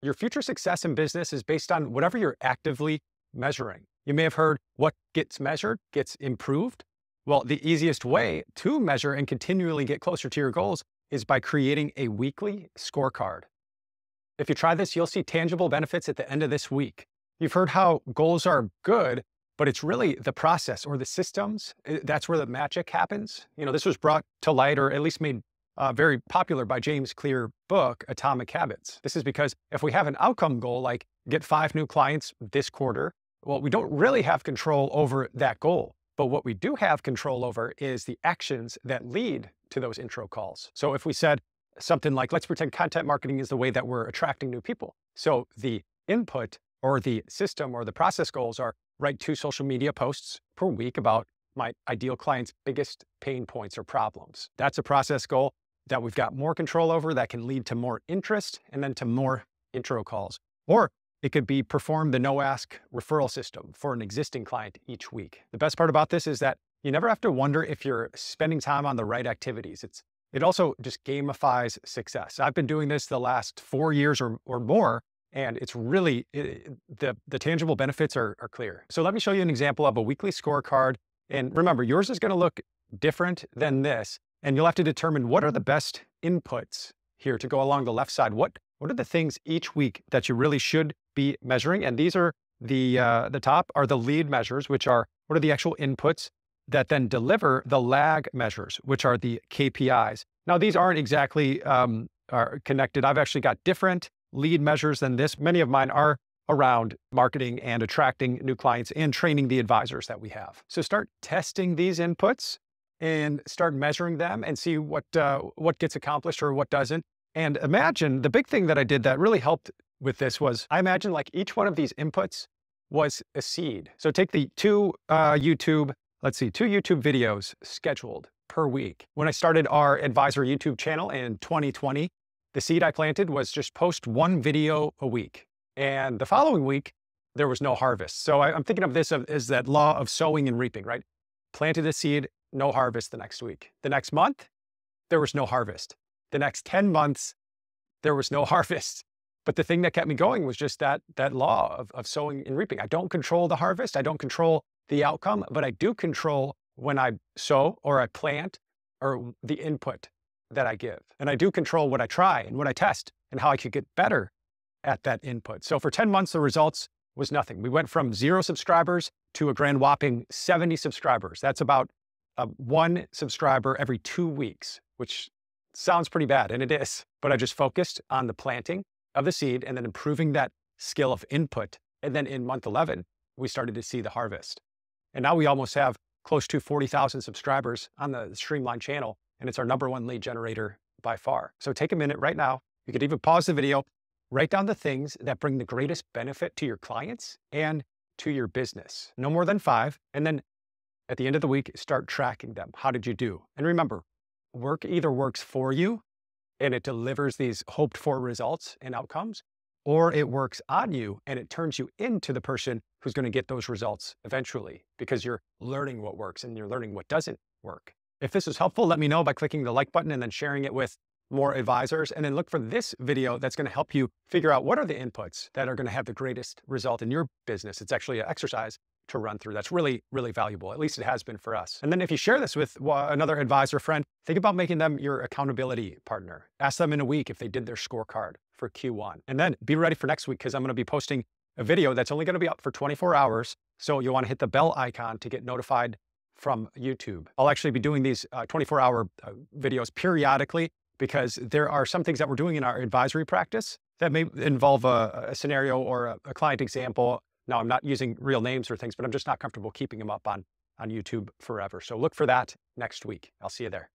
Your future success in business is based on whatever you're actively measuring. You may have heard what gets measured gets improved. Well, the easiest way to measure and continually get closer to your goals is by creating a weekly scorecard. If you try this, you'll see tangible benefits at the end of this week. You've heard how goals are good, but it's really the process or the systems. Eh, that's where the magic happens. You know, this was brought to light or at least made uh, very popular by James Clear book, Atomic Habits. This is because if we have an outcome goal like get five new clients this quarter, well, we don't really have control over that goal. But what we do have control over is the actions that lead to those intro calls. So if we said something like, let's pretend content marketing is the way that we're attracting new people. So the input or the system or the process goals are write two social media posts per week about my ideal client's biggest pain points or problems. That's a process goal that we've got more control over that can lead to more interest and then to more intro calls. Or it could be perform the no ask referral system for an existing client each week. The best part about this is that you never have to wonder if you're spending time on the right activities. It's it also just gamifies success. I've been doing this the last four years or, or more, and it's really, it, the, the tangible benefits are, are clear. So let me show you an example of a weekly scorecard. And remember, yours is gonna look different than this, and you'll have to determine what are the best inputs here to go along the left side. What, what are the things each week that you really should be measuring? And these are the, uh, the top are the lead measures, which are what are the actual inputs that then deliver the lag measures, which are the KPIs. Now, these aren't exactly um, are connected. I've actually got different lead measures than this. Many of mine are around marketing and attracting new clients and training the advisors that we have. So start testing these inputs and start measuring them and see what uh, what gets accomplished or what doesn't. And imagine the big thing that I did that really helped with this was I imagine like each one of these inputs was a seed. So take the two uh, YouTube let's see, two YouTube videos scheduled per week. When I started our advisor YouTube channel in 2020, the seed I planted was just post one video a week. And the following week, there was no harvest. So I, am thinking of this as that law of sowing and reaping, right? Planted a seed, no harvest the next week. The next month, there was no harvest. The next 10 months, there was no harvest. But the thing that kept me going was just that, that law of, of sowing and reaping. I don't control the harvest. I don't control the outcome, but I do control when I sow or I plant or the input that I give. And I do control what I try and what I test and how I could get better at that input. So for 10 months, the results was nothing. We went from zero subscribers to a grand whopping 70 subscribers. That's about uh, one subscriber every two weeks, which sounds pretty bad, and it is. But I just focused on the planting of the seed and then improving that skill of input. And then in month 11, we started to see the harvest. And now we almost have close to 40,000 subscribers on the Streamline channel, and it's our number one lead generator by far. So take a minute right now. You could even pause the video, write down the things that bring the greatest benefit to your clients and to your business. No more than five. And then at the end of the week, start tracking them. How did you do? And remember, work either works for you and it delivers these hoped for results and outcomes, or it works on you and it turns you into the person who's going to get those results eventually because you're learning what works and you're learning what doesn't work. If this is helpful, let me know by clicking the like button and then sharing it with more advisors. And then look for this video that's going to help you figure out what are the inputs that are going to have the greatest result in your business. It's actually an exercise to run through. That's really, really valuable. At least it has been for us. And then if you share this with another advisor friend, think about making them your accountability partner. Ask them in a week if they did their scorecard for Q1. And then be ready for next week because I'm going to be posting a video that's only going to be up for 24 hours. So you'll want to hit the bell icon to get notified from YouTube. I'll actually be doing these 24 uh, hour uh, videos periodically because there are some things that we're doing in our advisory practice that may involve a, a scenario or a, a client example. Now, I'm not using real names or things, but I'm just not comfortable keeping them up on, on YouTube forever. So look for that next week. I'll see you there.